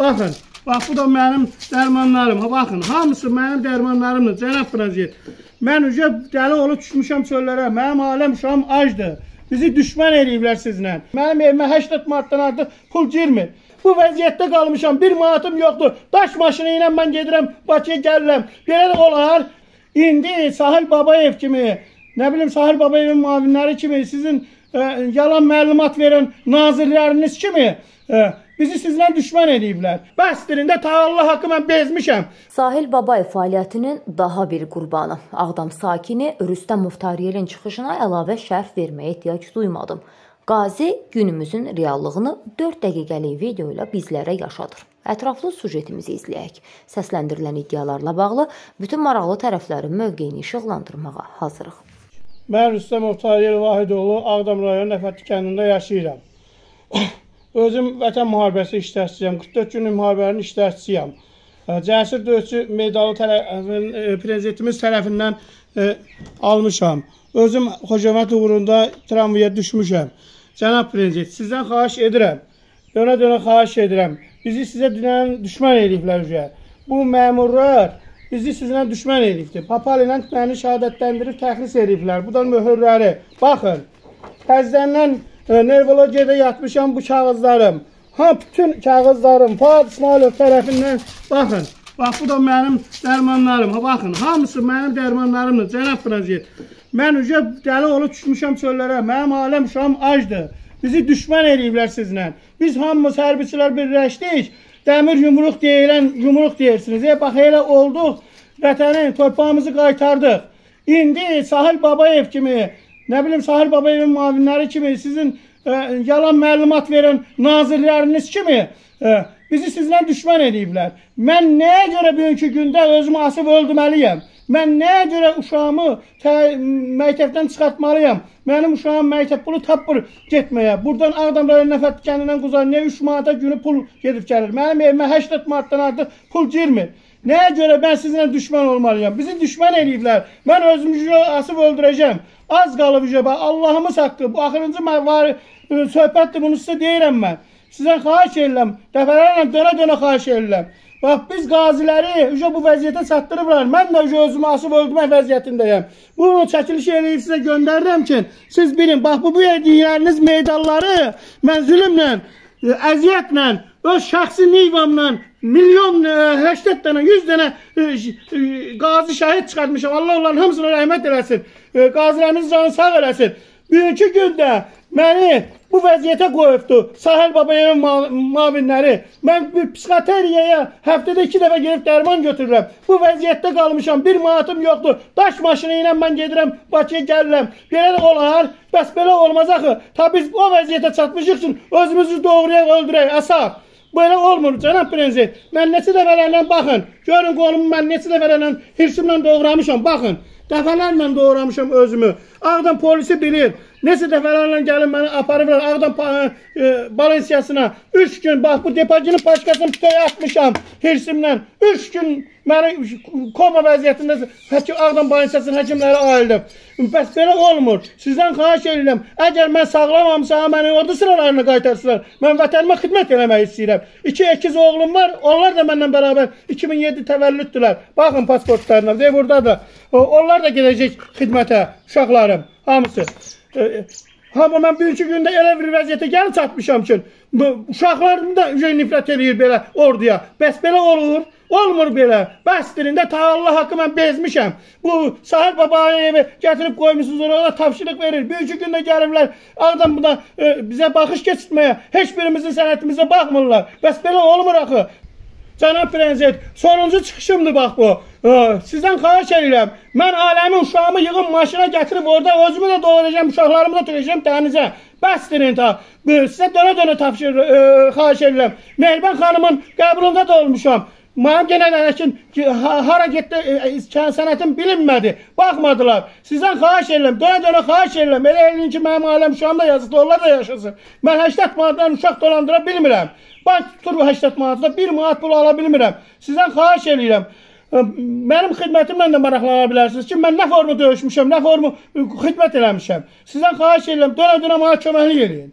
Baxın. Bax bu da mənim dərmanlarım. Baxın, hamısı mənim dərmanlarımdır, cənab prezident. Mən ücə dəli olub düşmüşəm çöllərə. Mənim aləm uşağım acdır. Bizi düşmən eləyiblər sizlə. Mənim evimə 80 manatdan artıq pul girmir. Bu vəziyyətdə qalmışam. Bir manatım yoxdur. Daş maşını ilə mən gedirəm, Bakıya gəlirəm. Belə də olar. İndi Sahil Babayev kimi, nə bilim Sahil Babayevin müavinləri kimi, sizin e, yalan məlumat verən nazirləriniz kimi e, bizi sizlə düşmən ediblər. Bəsdirində ta Allah haqqı mən bezmişəm. Sahil Babayev fəaliyyətinin daha bir qurbanı. Ağdam sakini Rüstəm Muftariyelin çıxışına əlavə şərh verməyə ehtiyac duymadım. Qazi günümüzün reallığını 4 dəqiqəlik video ilə bizlərə yaşadır. Ətraflı sujetimizi izləyək. Səsləndirilən iddialarla bağlı bütün maraqlı tərəflərin mövqeyini işıqlandırmağa hazırıq. Mən Rüstəm Oktayel Vahidoğlu Ağdam rayonu Nəfətli kəndində yaşayıram. Özüm vətən müharibəsi iştirakçısıyam. 44 günlük müharibənin iştirakçısıyam. Cəsir döyüşçü medalı tərəfin, e, prezidentimiz tərəfindən e, almışam. Özüm Xocavənd uğrunda tramvaya düşmüşəm. Cənab prezident, sizdən xahiş edirəm. Dönə-dönə xahiş edirəm. Bizi sizə dünən düşmən eləyiblər üzə. Bu məmurlar bizi sizlə düşmən eləyibdir. Papal ilə məni şəhadətləndirib təxlis eləyiblər. Bu da möhürləri. Baxın, təzədən e, nervologiyada yatmışam bu kağızlarım. Ha, bütün kağızlarım Fuad İsmailov tərəfindən baxın. Bax, bu da mənim dərmanlarım. Ha, baxın, hamısı mənim dərmanlarımdır, cənab prezident. Mən ücə dəli olub düşmüşəm çöllərə. Mənim aləm uşağım acdır. Bizi düşmən eləyiblər sizlə. Biz hamımız hərbiçilər birləşdik. Dəmir yumruq deyilən yumruq deyirsiniz. E, bax, elə olduq. Vətəni, torpağımızı qaytardıq. İndi Sahil Babayev kimi, nə bilim Sahil Babayevin müavinləri kimi, sizin e, yalan məlumat verən nazirləriniz kimi e, bizi sizlə düşmən eləyiblər. Mən nəyə görə bugünkü gündə özümü asıb öldürməliyəm? Mən nəyə görə uşağımı məktəbdən çıxartmalıyam? Mənim uşağım məktəb pulu tapmır getməyə. Buradan Ağdam rayon Nəfət kəndindən Quzarniyə 3 manata günü pul gedib gəlir. Mənim evimə 80 manatdan artıq pul girmir. Nəyə görə mən sizinlə düşmən olmalıyam? Bizi düşmən eləyiblər. Mən özümü asıb öldürəcəm. Az qalıb bax. Allahımız haqqı. Bu axırıncı var söhbətdir. Bunu sizə deyirəm mən. Sizə xahiş edirəm. Dəfələrlə dönə-dönə xahiş edirəm. Bax, biz qaziləri ücə bu vəziyyətə çatdırıblar. Mən də ücə özümü asıb öldürmək vəziyyətindəyəm. Bunu çəkiliş eləyib sizə göndərirəm ki, siz bilin, bax, bu, bu yerdiyiniz meydalları mən zülümlə, e, əziyyətlə, öz şəxsi nivamla milyon, 80 e, dənə, 100 dənə e, qazi şəhid çıxartmışam. Allah onların hamısına rəhmət eləsin. Qazilərimiz canı sağ eləsin. Bugünkü gündə məni bu vəziyyətə qoyubdu Sahil Babayevin mavinləri. Mən bir psixoteriyaya həftədə iki dəfə gelib dərman götürürəm. Bu vəziyyətdə qalmışam. Bir manatım yoxdur. Daş maşını ilə mən gedirəm Bakıya gəlirəm. Belə də olar. Bəs belə olmaz axı. Ta biz o vəziyyətə çatmışıq ki, özümüzü doğrayaq, öldürək, asaq. Belə olmur cənab prezident. Mən neçə dəfələrlə baxın. Görün qolumu mən neçə dəfələrlə hirsimlə doğramışam. Baxın. Dəfələrlə doğramışam özümü. Ağdam polisi bilir. Neçə dəfələrlə gəlib məni aparıblar Ağdam e, Balansiyasına. 3 gün bax bu depacının paşkasını pitoya atmışam hirsimlə. 3 gün məni koma vəziyyətində həkim Ağdam Balansiyasının həkimləri ayıldım. Bəs belə olmur. Sizdən xahiş edirəm. Əgər mən sağlamamsa, məni ordu sıralarına qaytarsınlar. Mən vətənimə xidmət eləmək istəyirəm. 2 əkiz oğlum var. Onlar da məndən bərabər 2007 təvəllüddülər. Baxın pasportlarına. De burdadır. Onlar da gedəcək xidmətə uşaqlarım. Hamısı. Amma mən bugünkü gündə elə bir vəziyyətə gəlib çatmışam ki, uşaqlarım da nifrət eləyir belə orduya. Bəs belə olur? Olmur belə. Bəsdirində ta Allah haqqı mən bezmişəm. Bu Sahil Babayevi gətirib qoymusunuz oraya tapşırıq verir. Bugünkü gündə gəliblər Ağdam buna e, bizə baxış keçirtməyə. Heç birimizin sənətimizə baxmırlar. Bəs belə olmur axı. Cənab prezident, sonuncu çıxışımdır bax bu. Sizdən xahiş edirəm. Mən aləmi uşağımı yığım maşına gətirib orada özümü də doğuracağam, uşaqlarımı da tökəcəm dənizə. Bəsdirin ta. Sizə dönə-dönə tapşır, ə, e, xahiş edirəm. Mehriban xanımın qəbrində də olmuşam. Mənim genə dənəkin hara getdi, e, e, sənətim bilinmədi. Baxmadılar. Sizdən xahiş edirəm, dönə-dönə xahiş edirəm. Elə elin ki, mənim aləm uşağım da yazıqdır, onlar da yaşasın. Mən 80 manatdan uşaq dolandıra bilmirəm. Bank tutur 80 manatda 1 manat pul ala bilmirəm. Sizdən xahiş edirəm. Mənim xidmətimlə də maraqlana bilərsiniz ki, mən nə formu döyüşmüşəm, nə formu xidmət eləmişəm. Sizdən xahiş edirəm, dönə-dönə mənə köməklik edin.